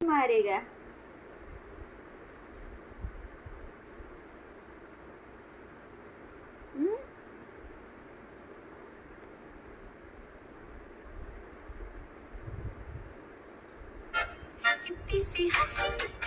मारेगा हम्म? इतनी सी हँसी